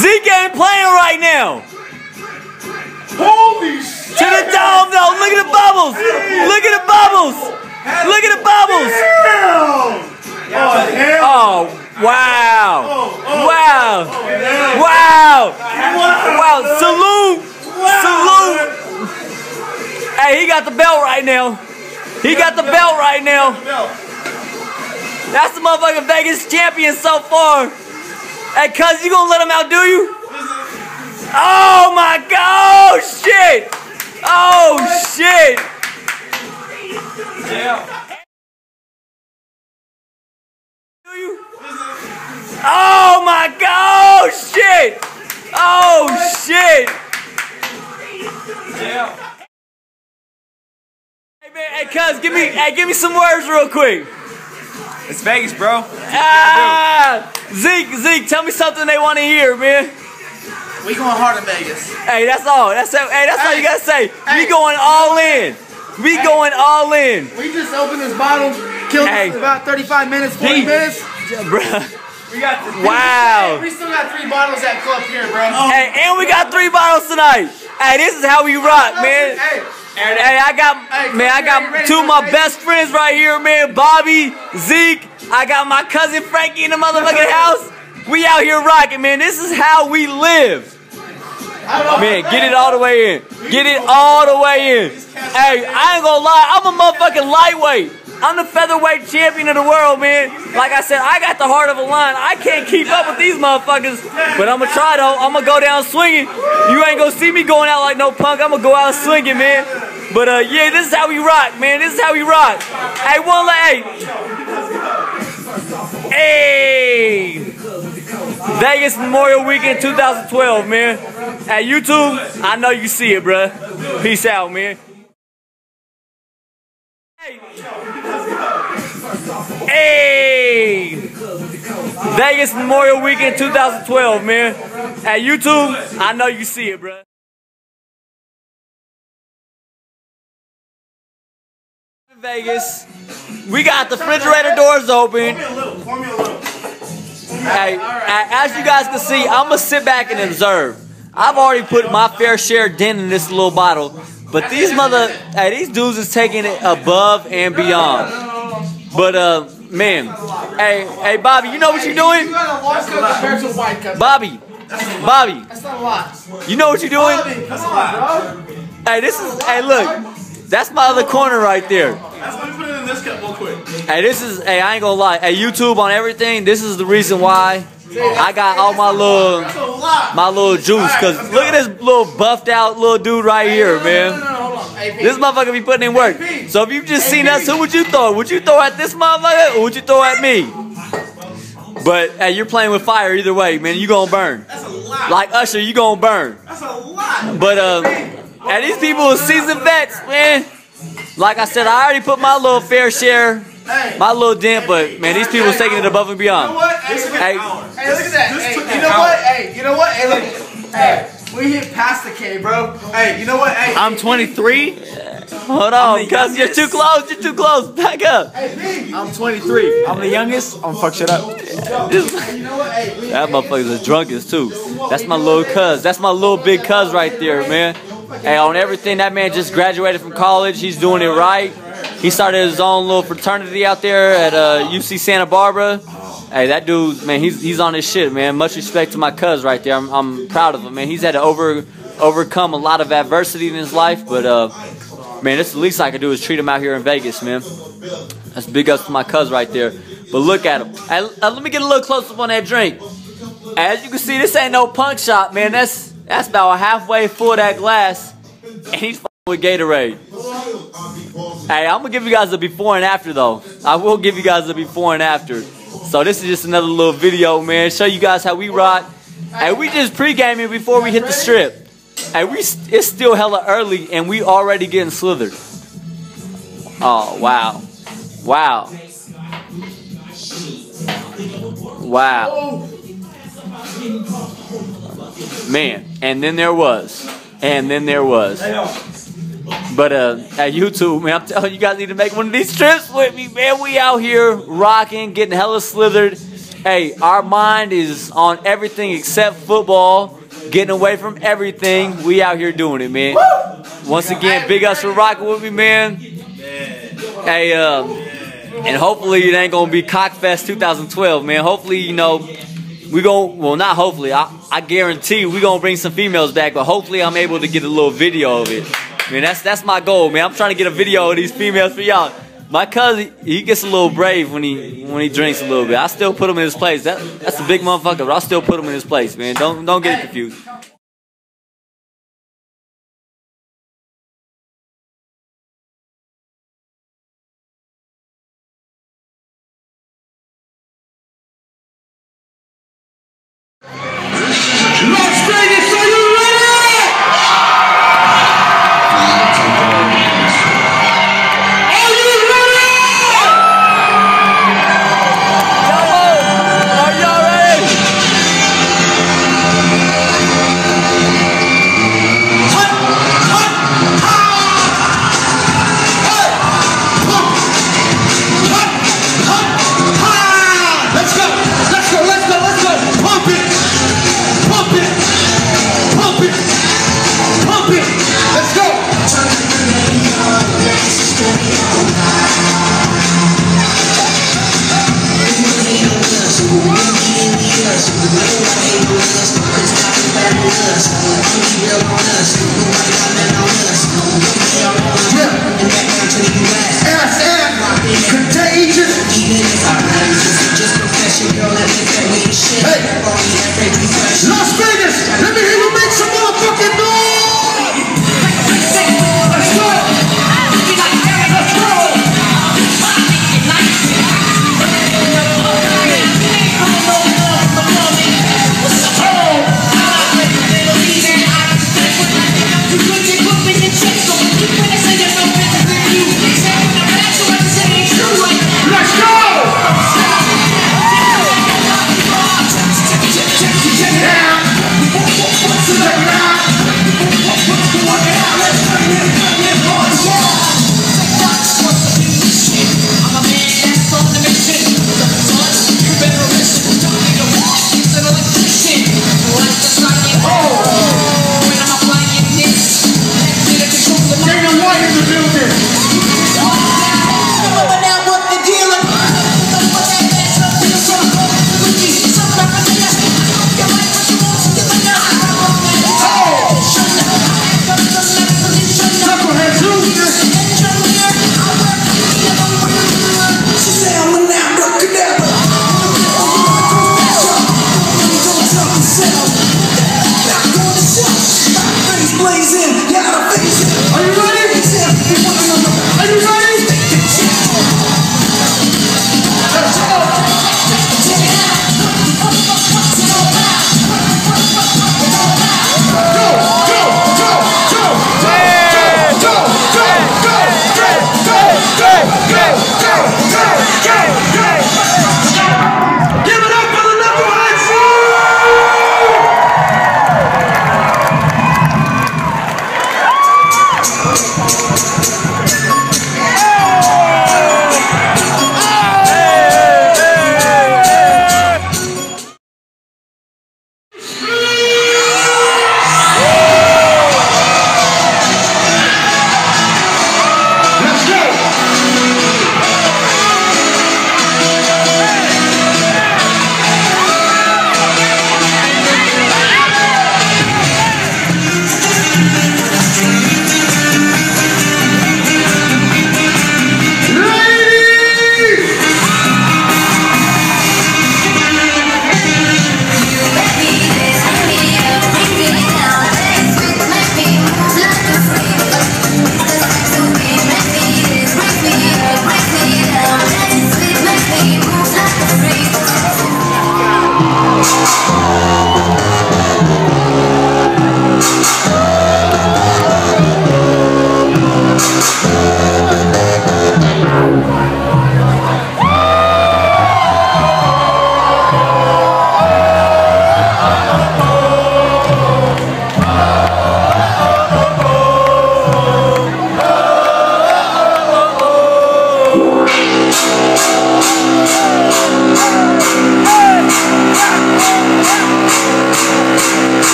Zeke ain't playing right now. Holy shit! To the dome, though. Look at the bubbles. Look at the bubbles. Look at the bubbles. Oh. Wow. Wow. Wow. Wow. Salute. Salute. Hey, he got the belt right now. He got the belt right now. That's the motherfucking Vegas champion so far. Hey, cuz, you gonna let him outdo you? Oh my god! Oh shit! Oh shit! You? Oh my god! Oh shit! Oh shit! Hey man, hey cuz, give me, hey, give me some words real quick. It's Vegas, bro. Ah, Zeke, Zeke, tell me something they want to hear, man. We going hard in Vegas. Hey, that's all. That's all, hey, that's all you gotta say. Hey. We going all in. We going all in, We just opened this bottle, killed Hey. in about 35 minutes, 40 Hey. minutes. bruh. We got this. Wow. We still got three bottles at Club here, bro. Hey, and we got three bottles tonight. Hey, this is how we rock, man. Hey, Hey, I got Hey, man, I got ready two of my Vegas? best friends right here, man. Bobby, Zeke. I got my cousin Frankie in the motherfucking house. We out here rocking, man. This is how we live. Man, get it all the way in. Get it all the way in. Hey, I ain't gonna lie, I'm a motherfucking lightweight. I'm the featherweight champion of the world, man. Like I said, I got the heart of a lion. I can't keep up with these motherfuckers, but I'm gonna try though. I'm gonna go down swinging. You ain't gonna see me going out like no punk. I'm gonna go out swinging, man. But uh, yeah, this is how we rock, man. This is how we rock. Hey, one hey, Vegas Memorial Weekend 2012, man. At YouTube, I know you see it, bruh. Peace out, man. Hey. Vegas Memorial Weekend 2012, man. At YouTube, I know you see it, bruh. Vegas, we got the refrigerator doors open. Hey, as you guys can see, I'm gonna sit back and observe. I've already put my fair share dent in this little bottle, but these mother, hey, these dudes is taking it above and beyond. But uh, man, hey, hey, Bobby, you know what you're doing? got a one cup compared to a white cup. Bobby, Bobby, That's not a lot. you know what you're doing? Bobby, come on, bro. Hey, this is, hey, look, that's my other corner right there. Let's let me put it in this cup real quick. Hey, this is, hey, I ain't gonna lie. Hey, YouTube on everything. This is the reason why I got all my little. That's a lot. my little juice. Cause look at this little buffed out little dude right here, man. no, no, hold on. Hey, P. This motherfucker be putting in work. So if you just seen us, who would you throw? Would you throw at this motherfucker or would you throw at me? But hey, you're playing with fire either way, man. You gonna burn. That's a lot. Like Usher, you gonna burn. That's a lot. But uh, and these people are seasoned vets, man. Like I said, I already put my little fair share, Hey. my little dent. But man, these people's taking it above and beyond. You know beyond. what? Hey, This Hey. Hey, look at that. This Hey, took you an know hour. what? Hey, you know what? Hey, look. Hey, we hit past the K, bro. Hey, you know what? Hey, I'm 23. Hold on, cuz you're too close. You're too close. Back up. Hey, P. I'm 23. I'm the youngest. I'm fuck shit up. You know what? Hey, That motherfucker's the drunkest too. That's my little cuz. That's my little big cuz right there, man. Hey, on everything, that man just graduated from college. He's doing it right. He started his own little fraternity out there at uh, UC Santa Barbara. Hey, that dude, man, he's he's on his shit, man. Much respect to my cuz right there. I'm, I'm proud of him, man. He's had to over overcome a lot of adversity in his life, but uh, man, that's the least I could do is treat him out here in Vegas, man. That's big ups to my cuz right there. But look at him. Hey, uh, let me get a little close up on that drink. As you can see, this ain't no punk shop, man. That's that's about halfway full of that glass, and he's with Gatorade. Hey, I'm gonna give you guys a before and after though. I will give you guys a before and after. So this is just another little video, man. Show you guys how we rock. Hey, we just pre-gaming before we hit the strip. Hey, we it's still hella early, and we already getting slithered. Oh wow, wow, wow. Man, and then there was, and then there was. But uh, at YouTube, man, I'm telling you, guys need to make one of these trips with me, man. We out here rocking, getting hella slithered. Hey, our mind is on everything except football. Getting away from everything. We out here doing it, man. Once again, big ups for rocking with me, man. Hey, um, and hopefully it ain't gonna be Cockfest 2012, man. Hopefully, you know, we gon' well not hopefully, I, I guarantee we gonna bring some females back, but hopefully I'm able to get a little video of it. Man, that's that's my goal, man. I'm trying to get a video of these females for y'all. My cousin, he gets a little brave when he when he drinks a little bit. I still put him in his place. That that's a big motherfucker, but I still put him in his place, man. Don't don't get confused. Las Vegas, Las Vegas, let me hear you myself.